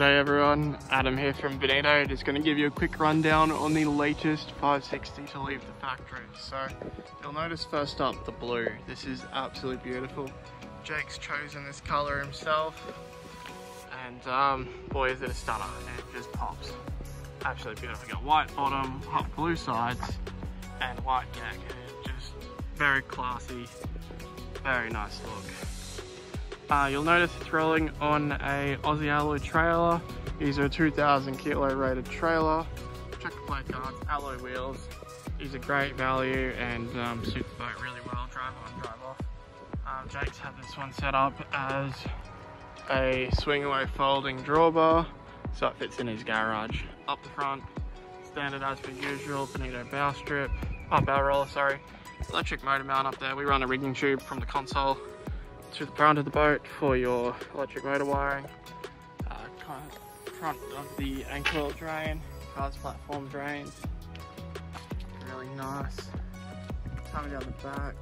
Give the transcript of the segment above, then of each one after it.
G'day everyone, Adam here from Bonito, Just going to give you a quick rundown on the latest 560 to leave the factory. So you'll notice first up the blue. This is absolutely beautiful. Jake's chosen this color himself and um, boy is it a stunner. It just pops. Absolutely beautiful. We got white bottom, hot blue sides and white deck. Just very classy, very nice look. Uh, you'll notice it's rolling on a Aussie alloy trailer. These are a 2000 kilo rated trailer. Check the plate cards, alloy wheels. These are great value and um, suit the boat really well, drive on, drive off. Um, Jake's had this one set up as a swing away folding drawbar, so it fits in his garage. Up the front, standard as per usual, Bonito bow strip, oh, bow roller, sorry. Electric motor mount up there. We run a rigging tube from the console to the front of the boat for your electric motor wiring. Uh, front of the anchor drain, cast platform drains. Really nice. Coming down the back,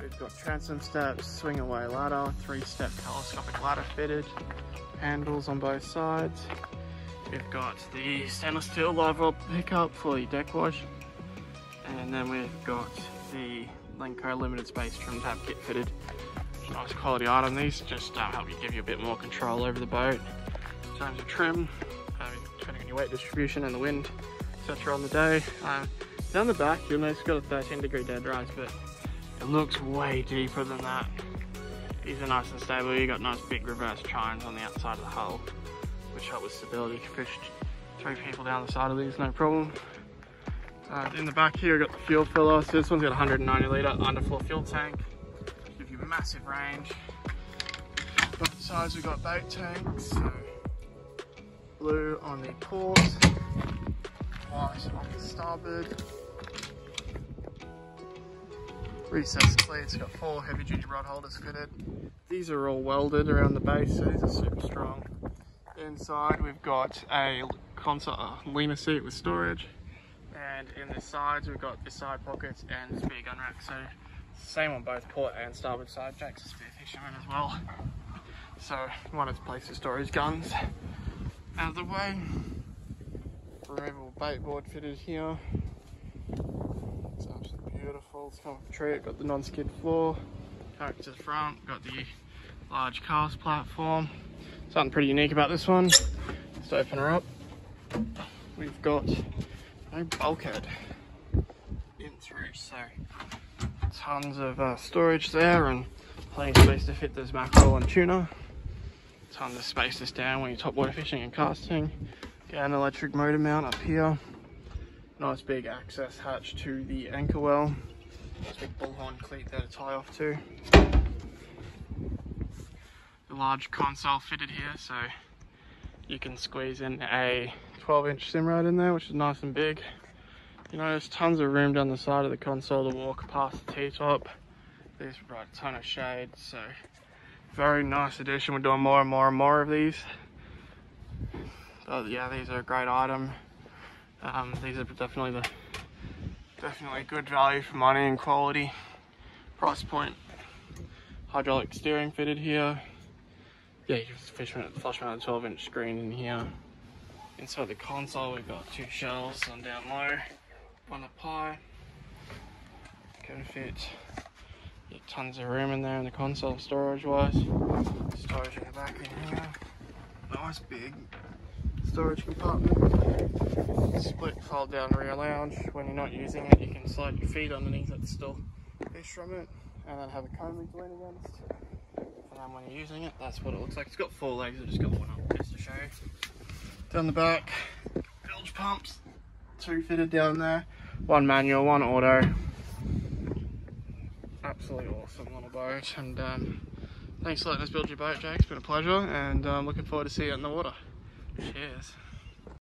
we've got transom steps, swing away ladder, three step telescopic ladder fitted, handles on both sides. We've got the stainless steel live well pickup for the deck wash. And then we've got the Lenco limited space trim tab kit fitted nice quality item. These just uh, help you give you a bit more control over the boat. In terms of trim, uh, depending on your weight distribution and the wind, etc. on the day. Uh, down the back, you'll notice it's got a 13 degree dead rise, but it looks way deeper than that. These are nice and stable. You've got nice big reverse chines on the outside of the hull, which help with stability. You can fish three people down the side of these, no problem. Uh, in the back here, we've got the fuel filler. So this one's got 190 litre underfloor fuel tank massive range. Both sides we've got boat tanks, so blue on the port, white on the starboard. Recess cleats, got four heavy duty rod holders fitted. These are all welded around the base, so these are super strong. Inside we've got a console, uh, leaner seat with storage. And in the sides we've got the side pockets and spear gun rack. So same on both port and starboard side. Jack's a spear fisherman as well. So he wanted to place his guns out of the way. Removable bait board fitted here. It's absolutely beautiful. It's come off the tree. It's got the non-skid floor. Coming to the front, got the large cast platform. Something pretty unique about this one. Let's open her up. We've got a bulkhead in through, so tons of uh, storage there and plenty of space to fit those mackerel and tuna. Tons of space to stand when you're topwater fishing and casting. Get an electric motor mount up here. Nice big access hatch to the anchor well. Nice big bullhorn cleat there to tie off to. The large console fitted here so you can squeeze in a 12 inch Simrad in there which is nice and big. You know, there's tons of room down the side of the console to walk past the T-top. These provide a ton of shade, so very nice addition. We're doing more and more and more of these. But yeah, these are a great item. Um, these are definitely the definitely good value for money and quality. Price point. Hydraulic steering fitted here. Yeah, you can flush on a 12 inch screen in here. Inside the console, we've got two shelves on down low on a pie. Can fit tons of room in there in the console storage wise. Storage in the back in here. Nice big storage compartment. Split fold down rear lounge. When you're not using it, you can slide your feet underneath it still fish from it. And then have a comb to lean against. And then when you're using it, that's what it looks like. It's got four legs, I just got one up just to show you. Down the back, bilge pumps, two fitted down there. One manual, one auto. Absolutely awesome little boat. And um, thanks for letting us build your boat, Jake. It's been a pleasure. And I'm um, looking forward to seeing it in the water. Cheers.